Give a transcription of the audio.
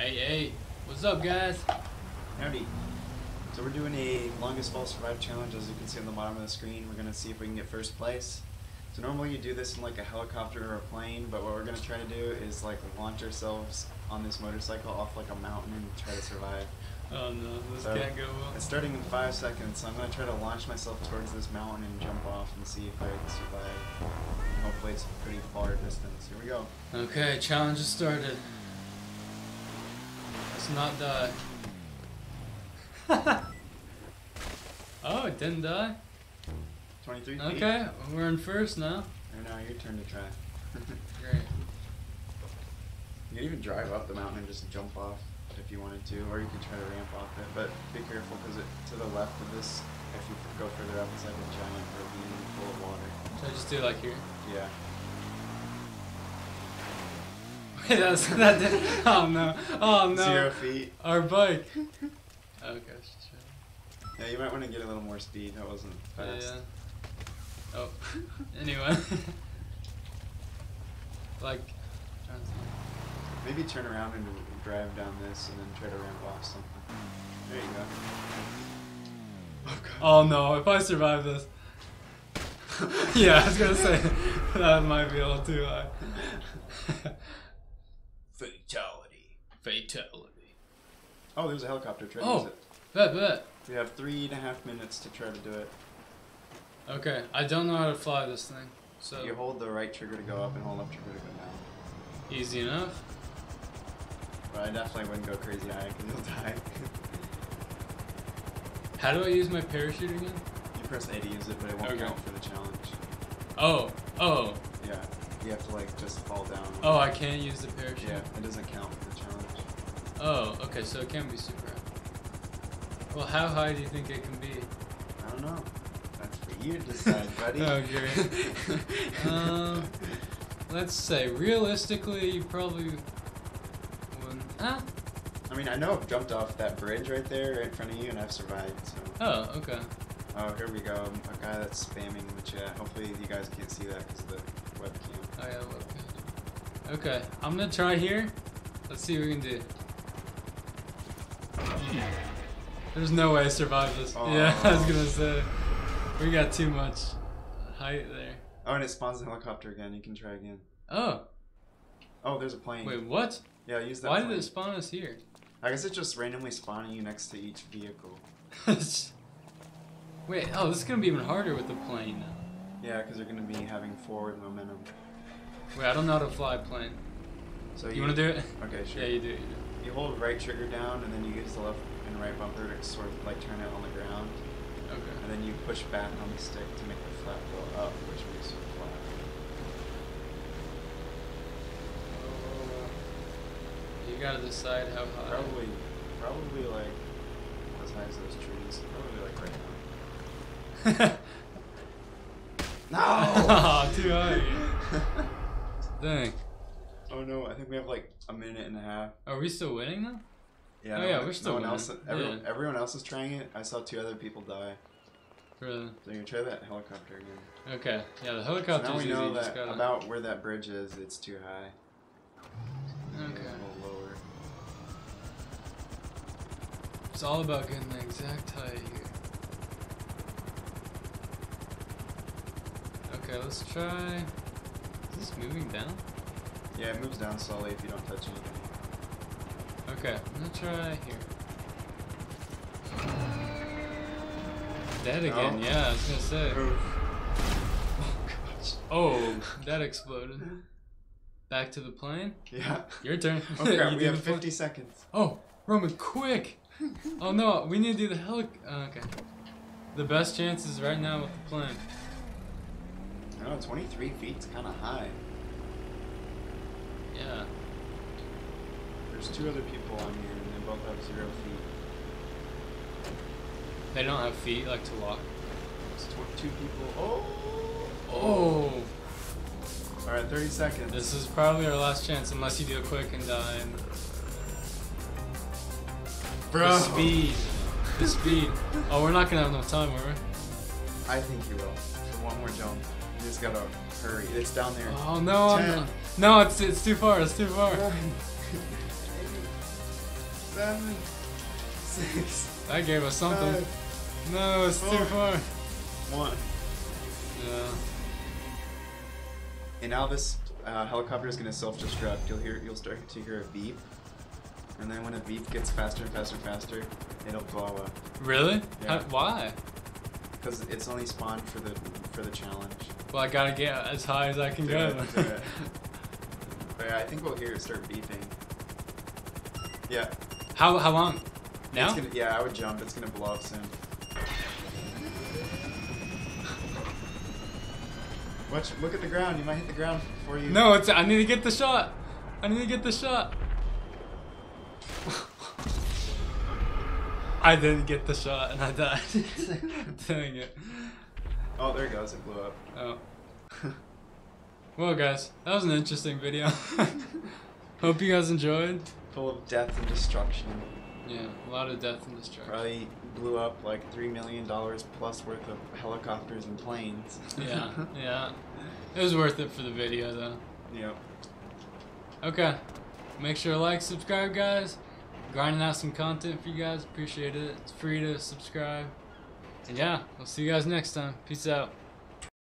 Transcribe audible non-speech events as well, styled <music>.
Hey, hey, what's up, guys? Howdy. So we're doing a longest fall survive challenge. As you can see on the bottom of the screen, we're gonna see if we can get first place. So normally you do this in like a helicopter or a plane, but what we're gonna try to do is like launch ourselves on this motorcycle off like a mountain and try to survive. Oh no, this So, can't go well. It's starting in five seconds, so I'm gonna try to launch myself towards this mountain and jump off and see if I can survive. And hopefully it's a pretty far distance. Here we go. Okay, challenge has started. Let's not die. <laughs> oh, it didn't die? 23 feet. Okay, we're in first now. Or now your turn to try. <laughs> Great. You can even drive up the mountain and just jump off if you wanted to, or you could try to ramp off it. But be careful because to the left of this, if you go further up, it's like a giant ravine full of water. Should I just do like here? Yeah. <laughs> Wait, that's that. Did, oh no! Oh no! Zero feet. Our bike. <laughs> Oh, okay. Sure. Yeah, you might want to get a little more speed. That wasn't fast. Yeah. Oh. <laughs> anyway. like. trying Maybe turn around and drive down this and then try to ramp off something. There you go. Oh god. Oh no! If I survive this. yeah, I was gonna say that might be a little too high. Fatality. Oh, there's a helicopter. Try to Oh. use it. Bet, bet. We have three and a half minutes to try to do it. Okay, I don't know how to fly this thing, so You hold the right trigger to go up and hold left trigger to go down. easy enough. But I definitely wouldn't go crazy high because you'll die. <laughs> How do I use my parachute again? you press A to use it, but it won't Okay. count for the challenge. Oh, oh, Yeah, you have to like just fall down. oh! I can't use the parachute. Yeah, it doesn't count for the challenge. Oh, okay, so it can be super high. Well, how high do you think it can be? I don't know. That's for you to decide, <laughs> buddy. Oh, <laughs> great. Um, Let's say realistically, you probably wouldn't. Ah. I mean, I know I've jumped off that bridge right there, right in front of you, and I've survived. So. Oh, okay. Oh, here we go. A guy that's spamming in the chat. Hopefully, you guys can't see that because of the webcam. Oh yeah, webcam. Okay, I'm gonna try here. Let's see what we can do. There's no way I survive this. Yeah, <laughs> I was gonna say. We got too much height there. Oh, and it spawns the helicopter again. You can try again. Oh, Oh, there's a plane. wait, what? Yeah, use that. Why plane. did it spawn us here? I guess it's just randomly spawning you next to each vehicle. <laughs> wait, oh, this is gonna be even harder with the plane now. Yeah, because you're going to be having forward momentum. Wait, I don't know how to fly a plane. So You wanna do it? Okay, sure. Yeah, you do. You do. You hold right trigger down, and then you use the left and right bumper to sort of like turn it on the ground, Okay. and then you push back on the stick to make the flap go up, which makes it flat. Oh, you gotta decide how high. Probably, probably like as high as those trees. Probably like right now. <laughs> No! <laughs> Too high. <laughs> Dang. Oh no! I think we have like a minute and a half. Are we still winning though? Yeah. Oh, no yeah, we're still one else. winning. Everyone, Yeah. everyone else is trying it. I saw two other people die. Really? So you try that helicopter again. Okay. Yeah, the So now we know just that gotta... about where that bridge is. It's too high. Okay. A little lower. It's all about getting the exact height here. Okay, let's try. Is this moving down? Yeah, it moves down slowly if you don't touch anything. Okay, I'm gonna try here. Dead again, No. yeah, I was gonna say. <laughs> Oh gosh. Oh, that exploded. Back to the plane. Yeah. Your turn. Oh <laughs> crap, You we have the plane. 50 seconds. Oh, Roman, quick! oh no, we need to do the heli. oh, okay. The best chances right now with the plane. I don't know, 23 feet's kind of high. Yeah. There's two other people on here, and they both have zero feet. They don't have feet like to walk. It's tw- two people. Oh! Oh! Alright, 30 seconds. This is probably our last chance unless you do it quick and die. And Bro! The speed. The speed. Oh, we're not gonna have enough time, are we? I think you will. For one more jump. You just gotta hurry. It's down there. Oh no, I'm Ten. not. No, it's it's too far. It's too far. seven, six, That gave us something. five, No, it's too far. one. Yeah. And now this uh, helicopter is gonna self-destruct. You'll hear, you'll start to hear a beep, and then when a beep gets faster and faster and faster, it'll blow up. Really? Yeah. How, why? Because it's only spawned for the for the challenge. Well, I gotta get as high as I can Do go. it, do it. But yeah, I think we'll hear it start beeping. Yeah. how how long? Now? Gonna, yeah, I would jump. It's gonna blow up soon. Watch, look at the ground. You might hit the ground before you. No, it's. I need to get the shot. I need to get the shot. <laughs> I didn't get the shot and I died. <laughs> Dang it. Oh, there it goes. It blew up. Oh. <laughs> Well, guys, that was an interesting video. <laughs> Hope you guys enjoyed. Full of death and destruction. Yeah, a lot of death and destruction. Probably blew up like three million dollars plus worth of helicopters and planes. Yeah, <laughs> yeah. It was worth it for the video, though. Yep. Okay. Make sure to like, subscribe, guys. Grinding out some content for you guys. Appreciate it. It's free to subscribe. Yeah, we'll see you guys next time. Peace out.